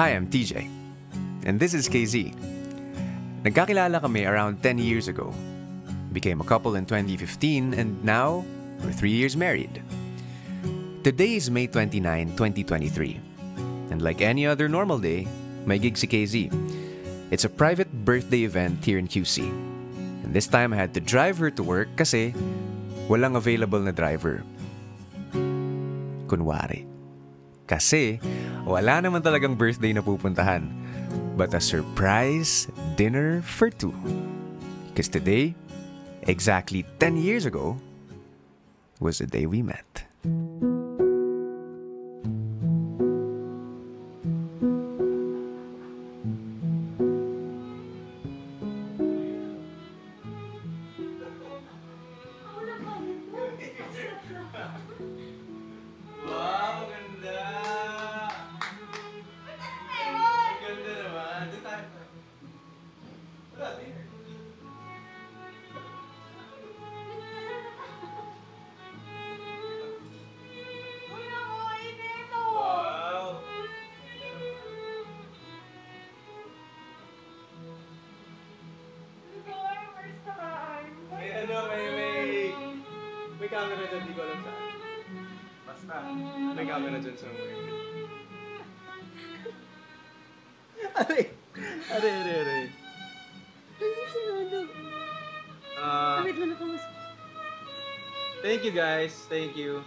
Hi, I'm TJ. And this is KZ. Nagkakilala kami around 10 years ago. Became a couple in 2015 and now we're 3 years married. Today is May 29, 2023. And like any other normal day, may gig si KZ. It's a private birthday event here in QC. And this time I had to drive her to work kasi walang available na driver. Kunwari. Kasi wala naman talagang birthday na pupuntahan. But a surprise dinner for two. Because today, exactly 10 years ago, was the day we met. Camera dyan somewhere. Aray! Aray, aray, aray. Ah, thank you guys, thank you.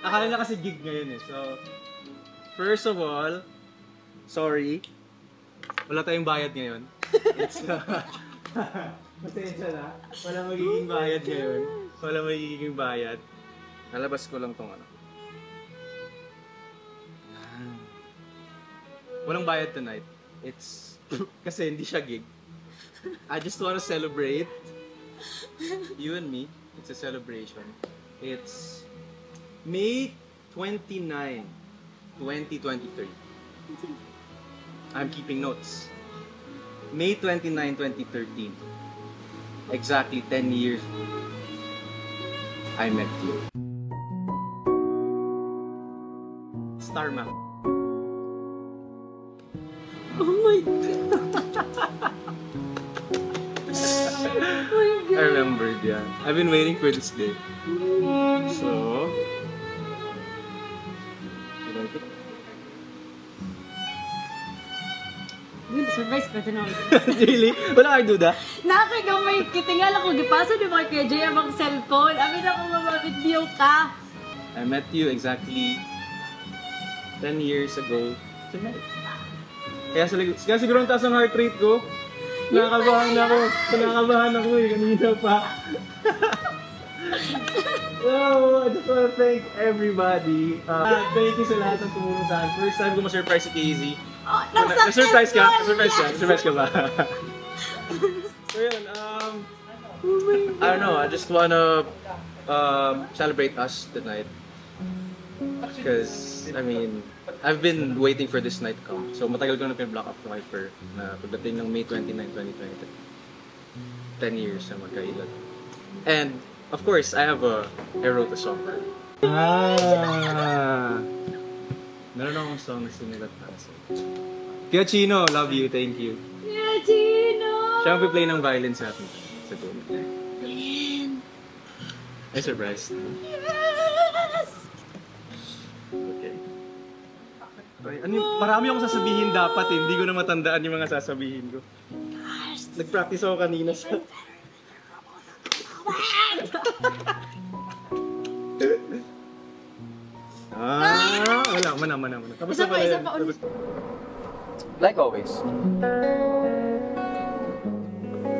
Akala na kasi gig ngayon eh, so... First of all, sorry. Wala tayong bayad ngayon. It's, uh, Pasensya na. Wala magiging bayad ngayon. Wala magiging bayad. Nalabas ko lang tong ano. Walang bayad tonight. It's kasi hindi siya gig. I just want to celebrate you and me. It's a celebration. It's May 29, 2023. I'm keeping notes. May 29, 2013. Exactly 10 years I met you. Star Map. Oh my God. I remembered, yeah. I've been waiting for this day. So? Good, surprise pa din really? Wala kayo duda? Nakagamay, kitingal ako, gipasa di ba kay Jay ang cellphone? Amin ako mamabidyo ka. I met you exactly 10 years ago tonight. Kaya, kaya siguro ang taas ng heart rate ko. Nakakabahan ako. Nakakabahan ako eh. Kanina pa. Wow, I just want to thank everybody. Uh, thank you sa lahat ng tumulong sa akin. First time ko ma-surprise si KZ. Oh, Na- Na-surprise ka? Na-surprise ka? Na-surprise ka ba? so yun, um, I don't know, I just wanna um, celebrate us tonight. Because, I mean, I've been waiting for this night to come. So matagal ko na pin-block up my for na pagdating ng May 29, 2023. 10 years na magkailan. And, of course, I have a, I wrote a song. Ah! Meron akong song na sinulat para. Kaya Chino, love you, thank you. Yeah, Gino! Siya ang play ng violin sa akin. Sa dulo. Ay, surprise. Ay, ano, yung- marami akong sasabihin dapat eh. Hindi ko na matandaan yung mga sasabihin ko. Nag-practice ako kanina sa... ah, wala. Mana, mana, mana. Tapos Isa na pa, pala isa yan. pa ulit. Tapos- Like always.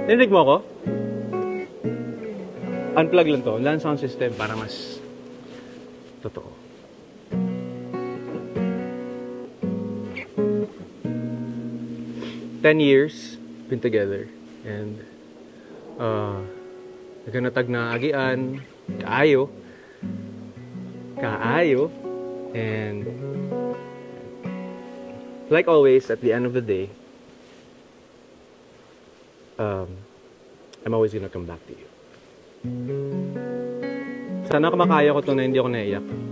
Narinig mo ako? Unplug lang to. Land sound system para mas 10 years been together. And uh, naganatag na agian kaayo. Kaayo. And like always at the end of the day um, I'm always gonna come back to you. Sana kumakaya ko to na hindi ako naiyak.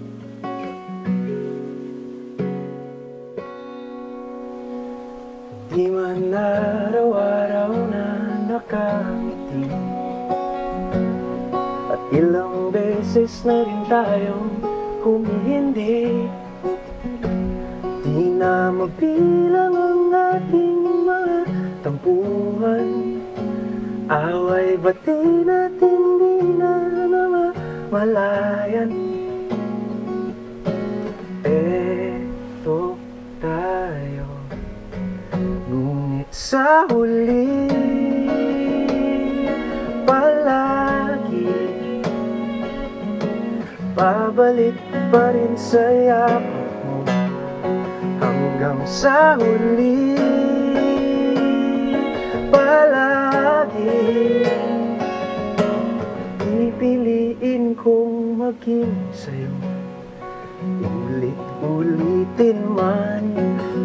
Bawat araw-araw na nakangiti. At ilang beses na rin tayong humihindi. Di na mabilang ang ating mga tampuhan. Away bati natin di na namamalayan. Eto huli. Palagi Babalik pa rin sa yakap mo Hanggang sa huli. Palagi Pipiliin kong maging sa'yo. Ulit-ulitin man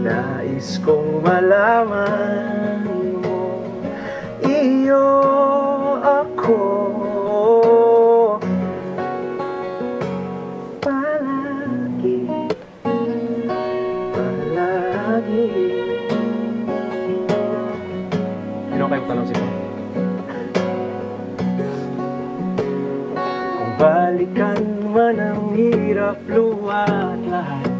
Nais kong malaman mo Iyo ako. Palagi Palagi. Sino kayo tanong sino? Kung balikan man ang hirap luwat lahat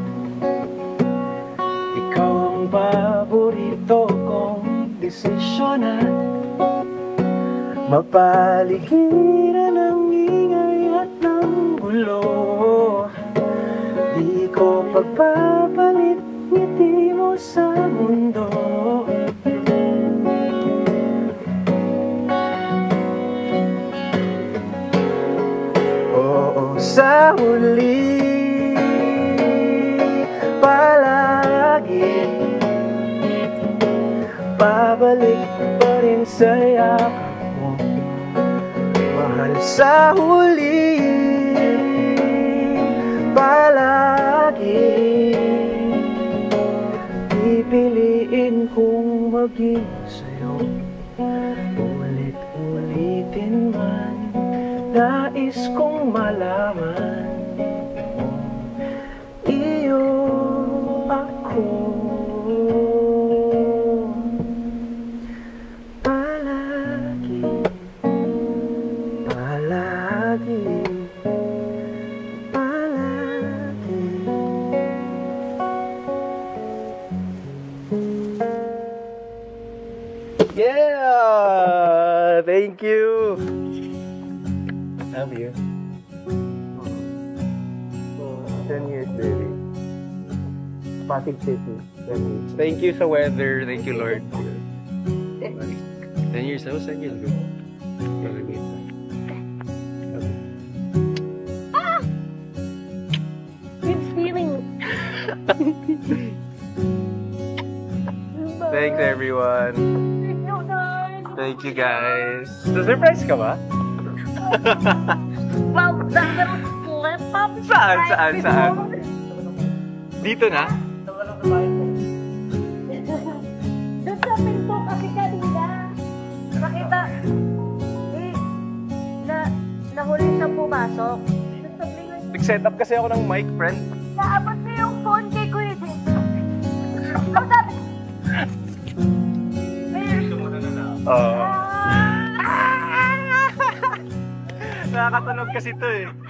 Ikaw ang paborito kong desisyonan Mapaligiran ng ingay at ng gulo. Di ko pagpapalit Babalik pa rin sa yakap mo Mahal sa huli Palagi. Pipiliin kong maging sa'yo. Ulit-ulitin man Nais kong malaman Thank you! Love you. Oh, 10 years, baby. Pasig City. 10 years. Thank you sa weather. Thank you, Lord. 10 years. That was 10 years ago. Good feeling. Thanks, everyone. Thank you, guys. Na-surprise ka ba? Wow, that little slip up. Saan, saan, saan? Dito na? Doon sa pinto kasi kanina. Nakita. Eh, na, nahuli siyang pumasok. Nag-set up kasi ako ng mic, friend. Naabot Oo. Ah! Nakakatunog kasi to eh.